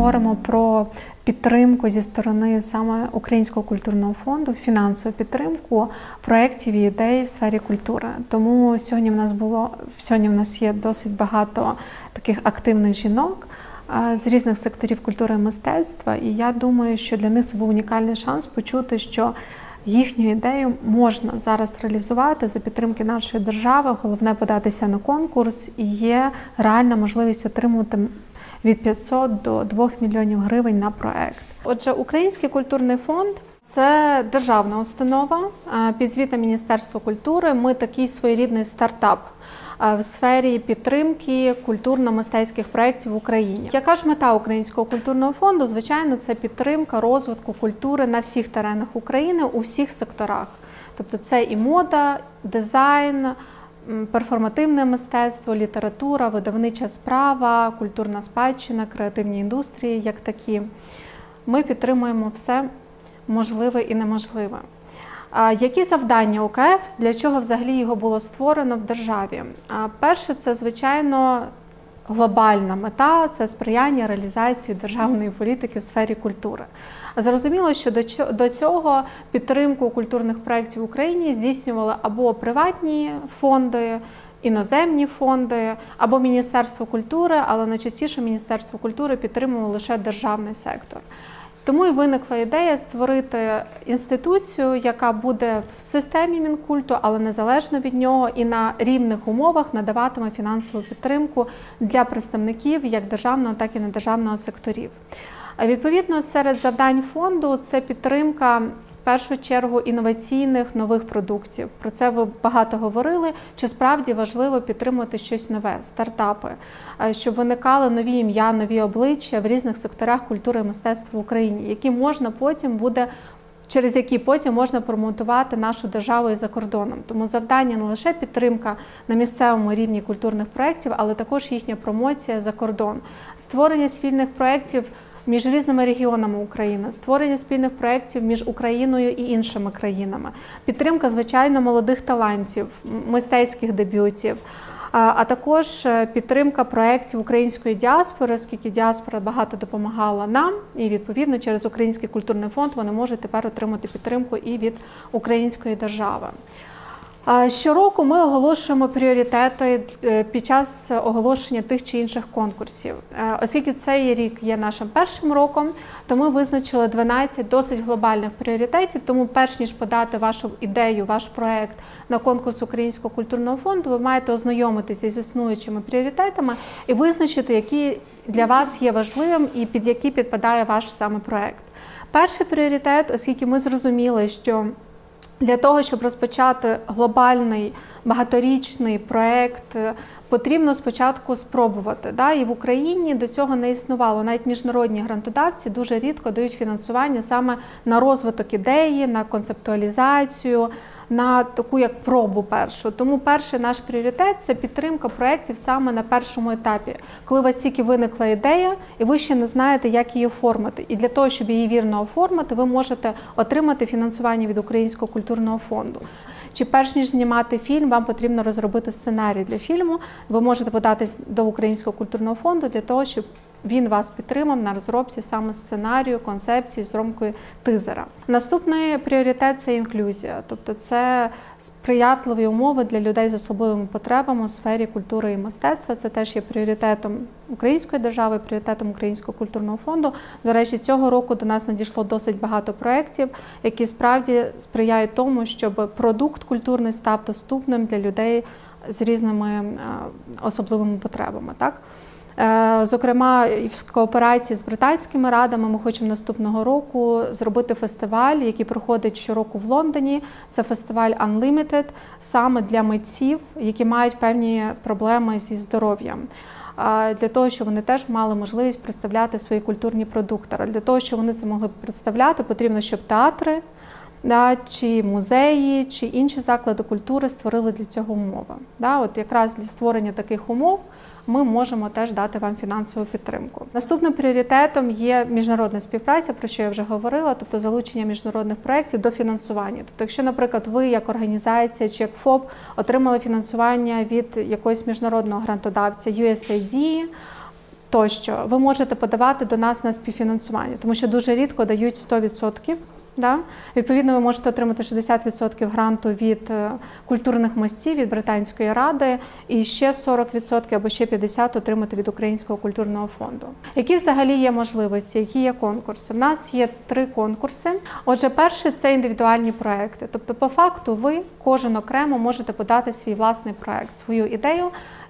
говоримо про підтримку зі сторони саме Українського культурного фонду, фінансову підтримку проєктів і ідей в сфері культури. Тому сьогодні в нас було сьогодні в нас є досить багато таких активних жінок. З різних секторів культури і мистецтва, і я думаю, що для них це був унікальний шанс почути, що їхню ідею можна зараз реалізувати за підтримки нашої держави. Головне податися на конкурс і є реальна можливість отримувати від 500 до 2 мільйонів гривень на проект. Отже, Український культурний фонд. Це державна установа під звітом Міністерства культури. Ми такий своєрідний стартап в сфері підтримки культурно-мистецьких проєктів в Україні. Яка ж мета Українського культурного фонду? Звичайно, це підтримка розвитку культури на всіх теренах України у всіх секторах. Тобто, це і мода, дизайн. Перформативне мистецтво, література, видавнича справа, культурна спадщина, креативні індустрії, як такі. Ми підтримуємо все можливе і неможливе. Які завдання УКФ, для чого взагалі його було створено в державі? Перше, це звичайно глобальна мета це сприяння реалізації державної політики в сфері культури. Зрозуміло, що до цього підтримку культурних проєктів в Україні здійснювали або приватні фонди. Іноземні фонди або Міністерство культури, але найчастіше Міністерство культури підтримувало лише державний сектор. Тому і виникла ідея створити інституцію, яка буде в системі мінкульту, але незалежно від нього, і на рівних умовах надаватиме фінансову підтримку для представників як державного, так і недержавного секторів. Відповідно, серед завдань фонду це підтримка першу чергу інноваційних нових продуктів. Про це ви багато говорили. Чи справді важливо підтримувати щось нове, стартапи, щоб виникали нові ім'я, нові обличчя в різних секторах культури і мистецтва в Україні, які можна потім буде. Через які потім можна промотувати нашу державу і за кордоном. Тому завдання не лише підтримка на місцевому рівні культурних проєктів, але також їхня промоція за кордон, створення спільних проєктів між різними регіонами України, створення спільних проєктів між Україною і іншими країнами, підтримка, звичайно, молодих талантів, мистецьких дебютів. А також е, підтримка проєктів української діаспори, оскільки діаспора багато допомагала нам, і відповідно через Український культурний фонд вони можуть тепер отримати підтримку і від української держави. Щороку ми оголошуємо пріоритети е, під час оголошення тих чи інших конкурсів. Е, оскільки цей рік є нашим першим роком, то ми визначили 12 досить глобальних пріоритетів. Тому, перш ніж подати вашу ідею, ваш проект на конкурс Українського культурного фонду, ви маєте ознайомитися з існуючими пріоритетами і визначити, які для вас є важливим і під які підпадає ваш саме проект. Перший пріоритет, оскільки ми зрозуміли, що для того, щоб розпочати глобальний багаторічний проект, потрібно спочатку спробувати. Да? І в Україні до цього не існувало. Навіть міжнародні грантодавці дуже рідко дають фінансування саме на розвиток ідеї, на концептуалізацію на таку як пробу першу. Тому перший наш пріоритет це підтримка проєктів саме на першому етапі, коли у вас тільки виникла ідея, і ви ще не знаєте, як її оформити. І для того, щоб її вірно оформити, ви можете отримати фінансування від Українського культурного фонду. Чи перш ніж знімати фільм, вам потрібно розробити сценарій для фільму. Ви можете податись до Українського культурного фонду для того, щоб він вас підтримав на розробці саме сценарію, концепції, зромкою тизера. Наступний пріоритет це інклюзія, тобто це сприятливі умови для людей з особливими потребами у сфері культури і мистецтва. Це теж є пріоритетом української держави, пріоритетом Українського культурного фонду. До речі, цього року до нас надійшло досить багато проєктів, які справді сприяють тому, щоб продукт культурний став доступним для людей з різними особливими потребами. Так? Е, зокрема, в кооперації з британськими радами ми хочемо наступного року зробити фестиваль, який проходить щороку в Лондоні. Це фестиваль Unlimited, саме для митців, які мають певні проблеми зі здоров'ям. Для того, щоб вони теж мали можливість представляти свої культурні продукти. Для того, щоб вони це могли представляти, потрібно, щоб театри, да, чи музеї, чи інші заклади культури створили для цього умови. Да, От якраз для створення таких умов ми можемо теж дати вам фінансову підтримку. Наступним пріоритетом є міжнародна співпраця, про що я вже говорила, тобто залучення міжнародних проєктів до фінансування. Тобто, якщо, наприклад, ви як організація чи як ФОП отримали фінансування від якогось міжнародного грантодавця USAID, тощо, ви можете подавати до нас на співфінансування, тому що дуже рідко дають 100%. Да? Відповідно, ви можете отримати 60% гранту від е, культурних мостів від Британської ради, і ще 40% або ще 50% отримати від Українського культурного фонду. Які взагалі є можливості, які є конкурси? У нас є три конкурси. Отже, перший це індивідуальні проекти. Тобто, по факту, ви кожен окремо можете подати свій власний проект, свою ідею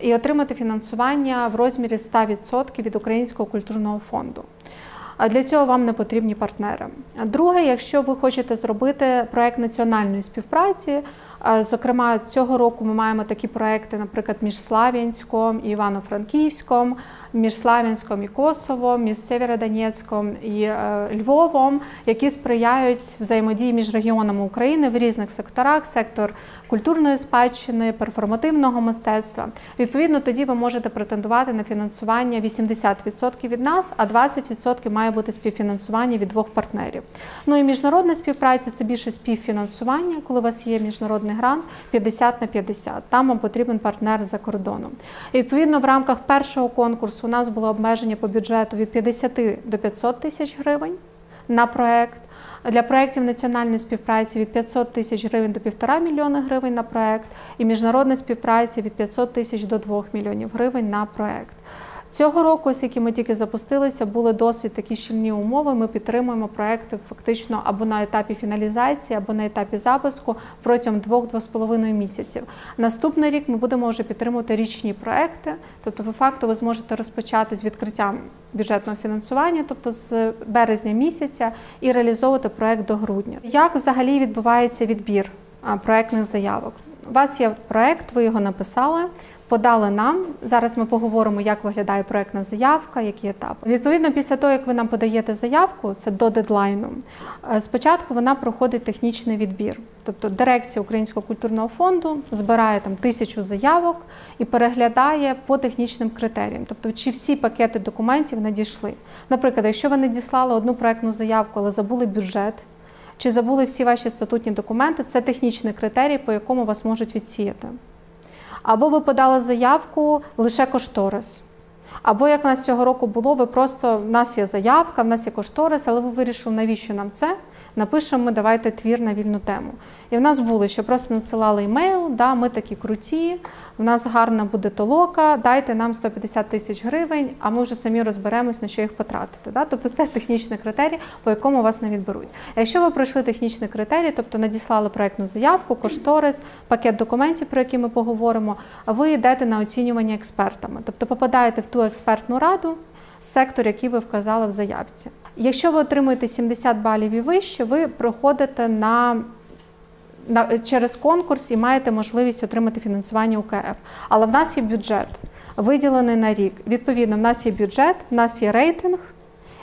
і отримати фінансування в розмірі 100% від Українського культурного фонду. А для цього вам не потрібні партнери. Друге, якщо ви хочете зробити проект національної співпраці, Зокрема, цього року ми маємо такі проекти, наприклад, між Слав'янськом і Івано-Франківськом, між Слав'янськом і Косово, між Сєвєродонецьком і е, Львовом, які сприяють взаємодії між регіонами України в різних секторах: сектор культурної спадщини, перформативного мистецтва. Відповідно, тоді ви можете претендувати на фінансування 80% від нас, а 20% має бути співфінансування від двох партнерів. Ну і міжнародна співпраця це більше співфінансування, коли у вас є міжнародний грант 50 на 50. Там вам потрібен партнер за кордоном. І відповідно в рамках першого конкурсу у нас було обмеження по бюджету від 50 до 500 тисяч гривень на проект. Для проєктів національної співпраці від 500 тисяч гривень до 1,5 мільйона гривень на проект, і міжнародна співпраця від 500 тисяч до 2 мільйонів гривень на проект. Цього року, оскільки ми тільки запустилися, були досить такі щільні умови. Ми підтримуємо проекти фактично або на етапі фіналізації, або на етапі запуску протягом двох-двох з половиною місяців. Наступний рік ми будемо вже підтримувати річні проекти, тобто, по факту, ви зможете розпочати з відкриттям бюджетного фінансування, тобто з березня місяця, і реалізовувати проект до грудня. Як взагалі відбувається відбір проектних заявок? У вас є проект, ви його написали подали нам. Зараз ми поговоримо, як виглядає проектна заявка, які етапи. Відповідно, після того, як ви нам подаєте заявку, це до дедлайну. Е, спочатку вона проходить технічний відбір. Тобто дирекція Українського культурного фонду збирає там тисячу заявок і переглядає по технічним критеріям, тобто чи всі пакети документів надійшли. Наприклад, якщо ви надіслали одну проектну заявку, але забули бюджет, чи забули всі ваші статутні документи, це технічний критерій, по якому вас можуть відсіяти. Або ви подали заявку лише кошторис. Або як у нас цього року було, ви просто в нас є заявка, в нас є кошторис, але ви вирішили, навіщо нам це? Напишемо, ми давайте твір на вільну тему. І в нас були, що просто надсилали емейл, да, ми такі круті, в нас гарна буде толока, дайте нам 150 тисяч гривень, а ми вже самі розберемось, на що їх потратити. Да? Тобто це технічний критерій, по якому вас не відберуть. А якщо ви пройшли технічний критерій, тобто надіслали проєктну заявку, кошторис, пакет документів, про які ми поговоримо, ви йдете на оцінювання експертами, тобто попадаєте в ту експертну раду, сектор, який ви вказали в заявці. Якщо ви отримуєте 70 балів і вище, ви проходите на на, через конкурс і маєте можливість отримати фінансування УКФ. Але в нас є бюджет, виділений на рік. Відповідно, в нас є бюджет, в нас є рейтинг,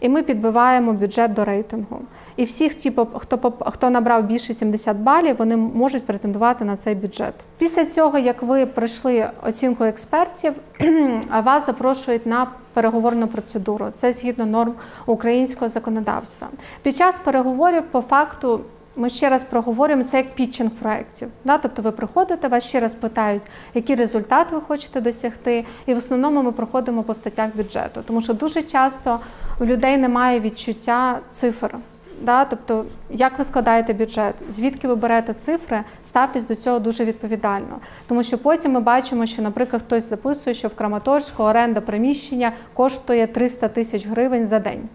і ми підбиваємо бюджет до рейтингу. І всі, хто хто набрав більше 70 балів, вони можуть претендувати на цей бюджет. Після цього, як ви пройшли оцінку експертів, вас запрошують на переговорну процедуру. Це згідно норм українського законодавства. Під час переговорів по факту ми ще раз проговорюємо це як підчинг проєктів. Да? Тобто ви приходите, вас ще раз питають, який результат ви хочете досягти, і в основному ми проходимо по статтях бюджету, тому що дуже часто у людей немає відчуття цифр. Да? Тобто, як ви складаєте бюджет, звідки ви берете цифри, ставтесь до цього дуже відповідально. Тому що потім ми бачимо, що, наприклад, хтось записує, що в Краматорську оренда приміщення коштує 300 тисяч гривень за день.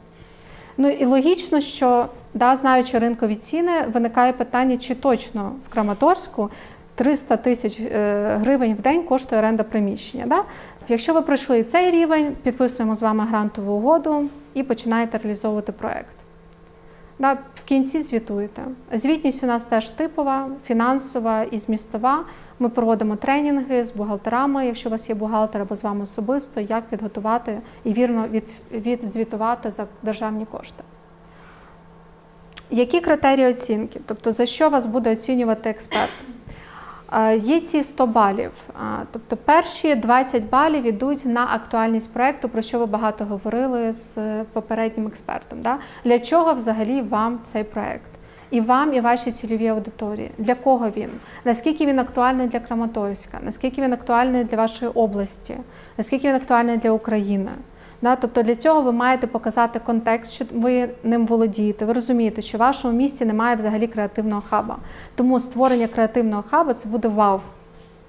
Ну і логічно, що да, знаючи ринкові ціни, виникає питання, чи точно в Краматорську 300 тисяч е, гривень в день коштує оренда приміщення. Да? Якщо ви пройшли цей рівень, підписуємо з вами грантову угоду і починаєте реалізовувати проект. Да, В кінці звітуєте. Звітність у нас теж типова, фінансова і змістова. Ми проводимо тренінги з бухгалтерами, якщо у вас є бухгалтер або з вами особисто, як підготувати і вірно від, відзвітувати за державні кошти. Які критерії оцінки? Тобто, за що вас буде оцінювати експерт? Є ці 100 балів. Тобто перші 20 балів йдуть на актуальність проєкту, про що ви багато говорили з попереднім експертом. Для чого взагалі вам цей проєкт? І вам, і вашій цільовій аудиторії. Для кого він? Наскільки він актуальний для Краматорська? Наскільки він актуальний для вашої області? Наскільки він актуальний для України? Да? Тобто для цього ви маєте показати контекст, що ви ним володієте. Ви розумієте, що в вашому місті немає взагалі креативного хаба. Тому створення креативного хаба це буде вау.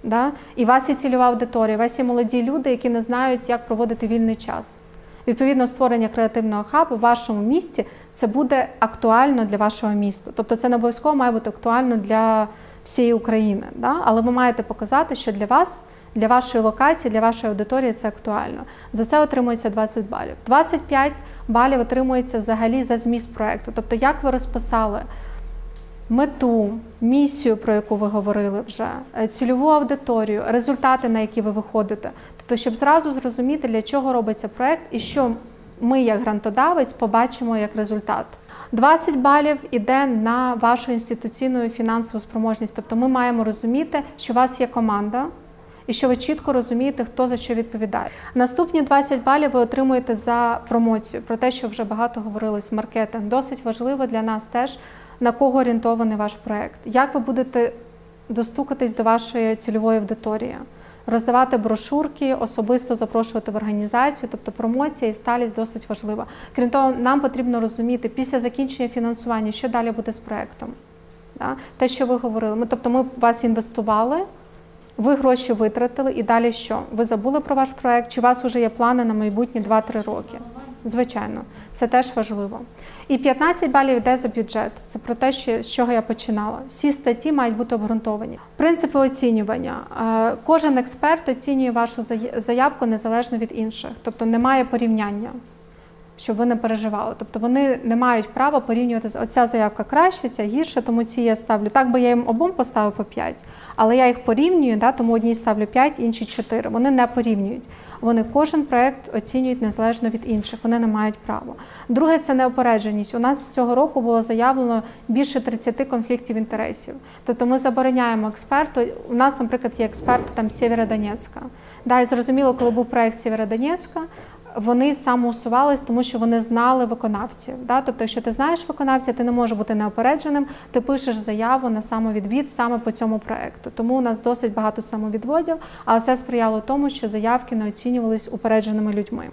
Да? І вас є цільова аудиторія, вас є молоді люди, які не знають, як проводити вільний час. Відповідно, створення креативного хабу в вашому місті це буде актуально для вашого міста. Тобто це не обов'язково має бути актуально для всієї України. Да? Але ви маєте показати, що для вас, для вашої локації, для вашої аудиторії це актуально. За це отримується 20 балів. 25 балів отримується взагалі за зміст проєкту. Тобто, як ви розписали мету, місію, про яку ви говорили вже, е, цільову аудиторію, результати, на які ви виходите. Тобто, щоб зразу зрозуміти, для чого робиться проєкт і що ми, як грантодавець, побачимо як результат. 20 балів іде на вашу інституційну фінансову спроможність. Тобто ми маємо розуміти, що у вас є команда. І що ви чітко розумієте, хто за що відповідає. Наступні 20 балів ви отримуєте за промоцію, про те, що вже багато говорилось, маркетинг. Досить важливо для нас теж, на кого орієнтований ваш проект. Як ви будете достукатись до вашої цільової аудиторії, роздавати брошурки, особисто запрошувати в організацію, тобто промоція і сталість досить важлива. Крім того, нам потрібно розуміти після закінчення фінансування, що далі буде з проектом. Те, що ви говорили, ми, тобто ми вас інвестували. Ви гроші витратили і далі що? Ви забули про ваш проект? Чи у вас вже є плани на майбутні 2-3 роки? Звичайно, це теж важливо. І 15 балів йде за бюджет. Це про те, що, з чого я починала. Всі статті мають бути обґрунтовані. Принципи оцінювання. Кожен експерт оцінює вашу заявку незалежно від інших, тобто немає порівняння щоб ви не переживали. Тобто вони не мають права порівнювати оця заявка краще, ця гірше, тому ці я ставлю. Так би я їм обом поставив по 5, але я їх порівнюю, да, тому одній ставлю 5, інші 4. Вони не порівнюють. Вони кожен проект оцінюють незалежно від інших, вони не мають права. Друге, це неопередженість. У нас цього року було заявлено більше 30 конфліктів інтересів. Тобто ми забороняємо експерту. У нас, наприклад, є експерти там Сєвєродонецька. Да, і зрозуміло, коли був проект Сєвєродонецька, вони самоусувались, тому що вони знали виконавців. Да? Тобто, якщо ти знаєш виконавця, ти не можеш бути неопередженим, ти пишеш заяву на самовідвід саме по цьому проекту. Тому у нас досить багато самовідводів, але це сприяло тому, що заявки не оцінювались упередженими людьми.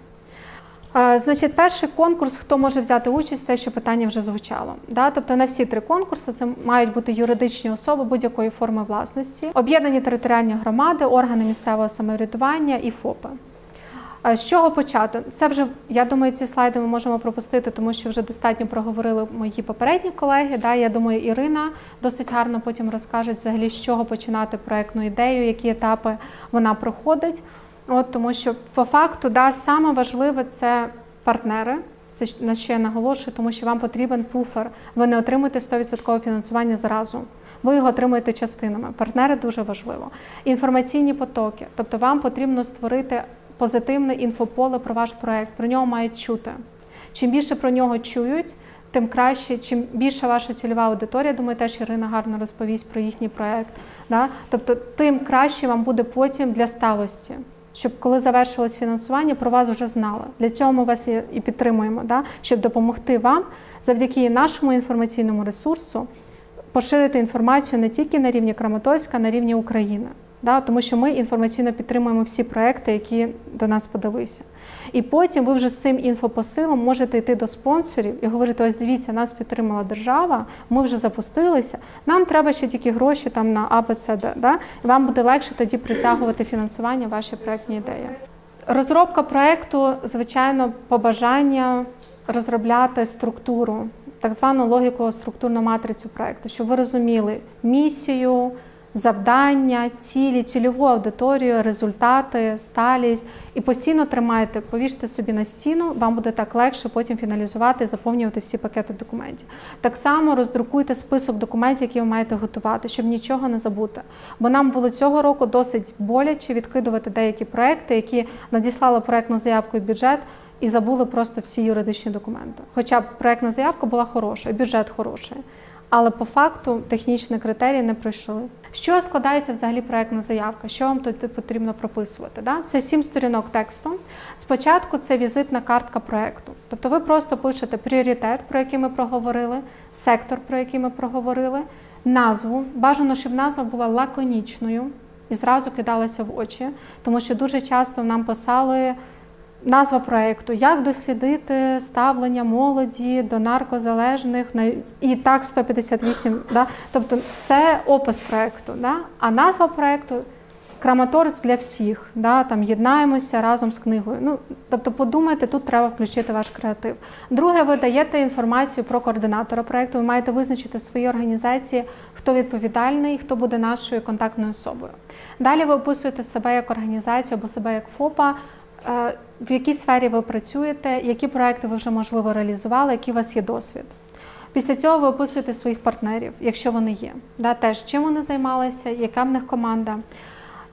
Значить, перший конкурс, хто може взяти участь, те, що питання вже звучало. Да? Тобто на всі три конкурси це мають бути юридичні особи будь-якої форми власності, об'єднані територіальні громади, органи місцевого самоврядування і ФОПи. З чого почати? Це вже я думаю, ці слайди ми можемо пропустити, тому що вже достатньо проговорили мої попередні колеги. Да, Я думаю, Ірина досить гарно потім розкаже взагалі, з чого починати проектну ідею, які етапи вона проходить. От тому, що по факту, да, саме важливе це партнери. Це на що я наголошую, тому що вам потрібен пуфер. Ви не отримуєте 100% фінансування зразу. Ви його отримуєте частинами. Партнери дуже важливо. Інформаційні потоки, тобто вам потрібно створити позитивне інфополе про ваш проект. Про нього мають чути. Чим більше про нього чують, тим краще, чим більша ваша цільова аудиторія, думаю, теж Ірина гарно розповість про їхній проект. Да? Тобто, тим краще вам буде потім для сталості. Щоб коли завершилось фінансування, про вас вже знали. Для цього ми вас і підтримуємо, да? щоб допомогти вам завдяки нашому інформаційному ресурсу поширити інформацію не тільки на рівні Краматорська, а на рівні України да, тому що ми інформаційно підтримуємо всі проекти, які до нас подалися. І потім ви вже з цим інфопосилом можете йти до спонсорів і говорити: ось дивіться, нас підтримала держава, ми вже запустилися. Нам треба ще тільки гроші там на АБЦД. Да? Вам буде легше тоді притягувати фінансування ваші проектні ідеї. Розробка проекту, звичайно, побажання розробляти структуру, так звану логіку структурну матрицю проекту, щоб ви розуміли місію завдання, цілі, цільову аудиторію, результати, сталість і постійно тримайте, повіжте собі на стіну, вам буде так легше потім фіналізувати і заповнювати всі пакети документів. Так само роздрукуйте список документів, які ви маєте готувати, щоб нічого не забути. Бо нам було цього року досить боляче відкидувати деякі проекти, які надіслали проектну заявку і бюджет. І забули просто всі юридичні документи. Хоча проектна заявка була хороша, бюджет хороший але по факту технічні критерії не пройшли. Що складається взагалі проектна заявка? Що вам тут потрібно прописувати? Да? Це сім сторінок тексту. Спочатку це візитна картка проекту. Тобто ви просто пишете пріоритет, про який ми проговорили, сектор, про який ми проговорили, назву. Бажано, щоб назва була лаконічною і зразу кидалася в очі, тому що дуже часто нам писали Назва проєкту Як дослідити ставлення молоді до наркозалежних і так 158. Да? Тобто це опис проєкту. Да? А назва проєкту Краматорськ для всіх. Да? Там Єднаємося разом з книгою. Ну, Тобто, подумайте, тут треба включити ваш креатив. Друге, ви даєте інформацію про координатора проєкту. Ви маєте визначити в своїй організації, хто відповідальний, хто буде нашою контактною особою. Далі ви описуєте себе як організацію або себе як ФОПа. Е, в якій сфері ви працюєте, які проекти ви вже можливо реалізували, який у вас є досвід. Після цього ви описуєте своїх партнерів, якщо вони є. Да, Теж чим вони займалися, яка в них команда.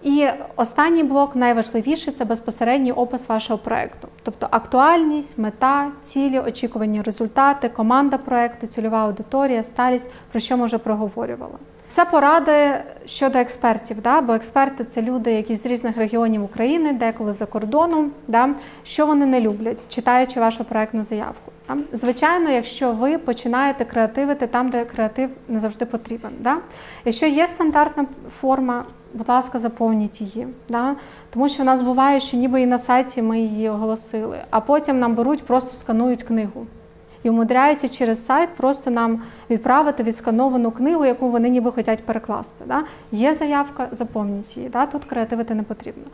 І останній блок найважливіший це безпосередній опис вашого проекту, тобто актуальність, мета, цілі, очікувані результати, команда проекту, цільова аудиторія, сталість, про що ми вже проговорювали. Це поради щодо експертів, да? бо експерти це люди, які з різних регіонів України, деколи за кордоном, да? що вони не люблять, читаючи вашу проектну заявку. Да? Звичайно, якщо ви починаєте креативити там, де креатив не завжди потрібен. Да? Якщо є стандартна форма, будь ласка, заповніть її. Да? Тому що в нас буває, що ніби і на сайті ми її оголосили, а потім нам беруть, просто сканують книгу і умудряються через сайт просто нам відправити відскановану книгу, яку вони ніби хочуть перекласти. Да? Є заявка, заповніть її. Да? Тут креативити не потрібно.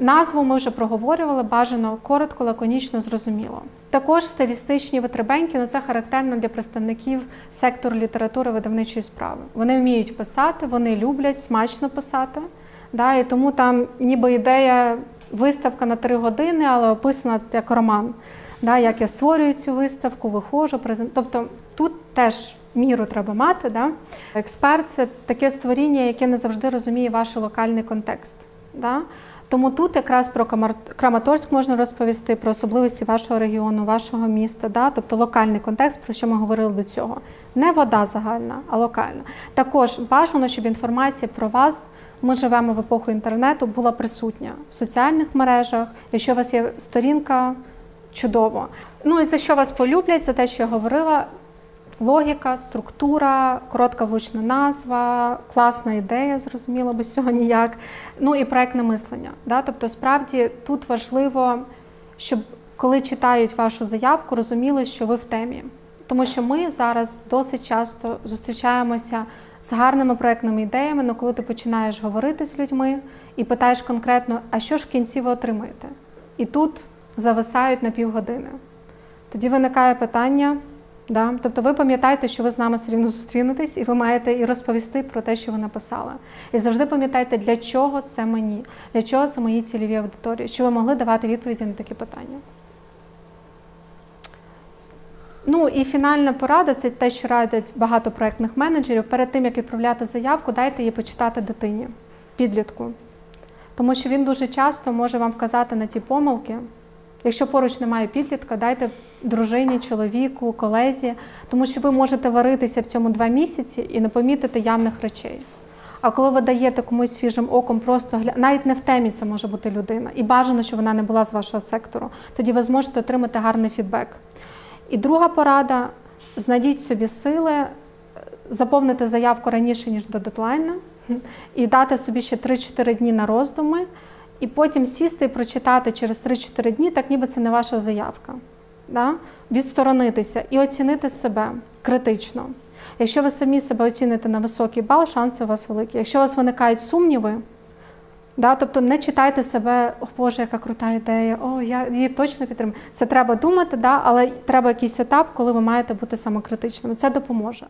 Назву ми вже проговорювали, бажано коротко, лаконічно, зрозуміло. Також стилістичні витребеньки, ну це характерно для представників сектору літератури видавничої справи. Вони вміють писати, вони люблять смачно писати. Да, І тому там ніби ідея виставка на три години, але описана як роман да, як я створюю цю виставку, виходжу, презент. Тобто тут теж міру треба мати. Да? Експерт це таке створіння, яке не завжди розуміє ваш локальний контекст. Да? Тому тут якраз про Краматорськ можна розповісти, про особливості вашого регіону, вашого міста, да? тобто локальний контекст, про що ми говорили до цього. Не вода загальна, а локальна. Також бажано, щоб інформація про вас. Ми живемо в епоху інтернету, була присутня в соціальних мережах. Якщо у вас є сторінка чудово. Ну і за що вас полюблять, за те, що я говорила. Логіка, структура, коротка влучна назва, класна ідея, зрозуміло, без цього ніяк. Ну і проектне мислення. Да? Тобто, справді тут важливо, щоб коли читають вашу заявку, розуміли, що ви в темі. Тому що ми зараз досить часто зустрічаємося з гарними проектними ідеями, але коли ти починаєш говорити з людьми і питаєш конкретно, а що ж в кінці ви отримаєте? І тут зависають на півгодини. Тоді виникає питання. Да? Тобто ви пам'ятаєте, що ви з нами все рівно зустрінетесь, і ви маєте і розповісти про те, що ви написали. І завжди пам'ятайте, для чого це мені, для чого це мої цільові аудиторії, що ви могли давати відповіді на такі питання. Ну і фінальна порада це те, що радять багато проєктних менеджерів. Перед тим, як відправляти заявку, дайте її почитати дитині, підлітку. Тому що він дуже часто може вам вказати на ті помилки. Якщо поруч немає підлітка, дайте дружині, чоловіку, колезі, тому що ви можете варитися в цьому два місяці і не помітити явних речей. А коли ви даєте комусь свіжим оком, просто гля... навіть не в темі це може бути людина, і бажано, щоб вона не була з вашого сектору, тоді ви зможете отримати гарний фідбек. І друга порада: знайдіть собі сили, заповнити заявку раніше, ніж до дедлайна, і дати собі ще 3-4 дні на роздуми і потім сісти і прочитати через 3-4 дні, так ніби це не ваша заявка. Да? Відсторонитися і оцінити себе критично. Якщо ви самі себе оціните на високий бал, шанси у вас великі. Якщо у вас виникають сумніви, да, тобто не читайте себе, о Боже, яка крута ідея, о, я її точно підтримую. Це треба думати, да, але треба якийсь етап, коли ви маєте бути самокритичними. Це допоможе.